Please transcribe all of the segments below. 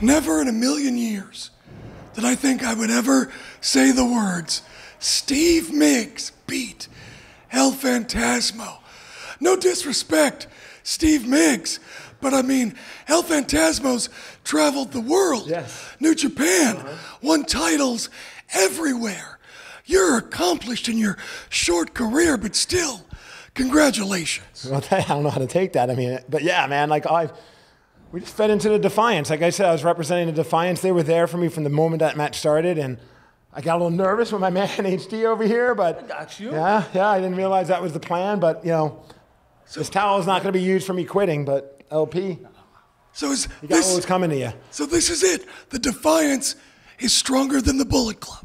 Never in a million years did I think I would ever say the words Steve Migs beat El Phantasmo. No disrespect, Steve Migs, but I mean, El Phantasmo's traveled the world. Yes. New Japan, uh-huh. won titles everywhere. You're accomplished in your short career, but still, congratulations. Well, I don't know how to take that. I mean, but yeah, man, like I, we just fed into the Defiance. Like I said, I was representing the Defiance. They were there for me from the moment that match started, and I got a little nervous with my man HD over here, but I got you. yeah, yeah, I didn't realize that was the plan. But you know, so, this towel is not going to be used for me quitting. But LP, So is you got what was coming to you. So this is it. The Defiance is stronger than the Bullet Club.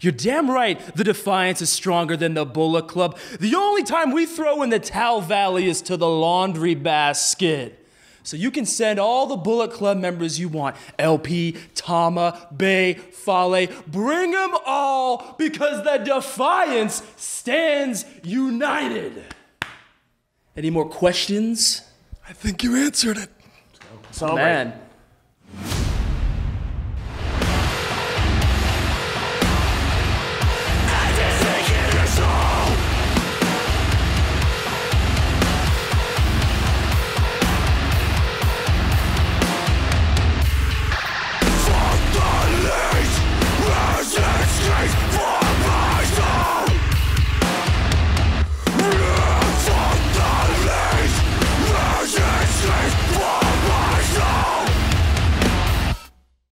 You're damn right. The Defiance is stronger than the Bullet Club. The only time we throw in the Towel Valley is to the laundry basket. So you can send all the Bullet Club members you want LP, Tama, Bay, Fale. Bring them all because the Defiance stands united. Any more questions? I think you answered it. Celebrate. Man,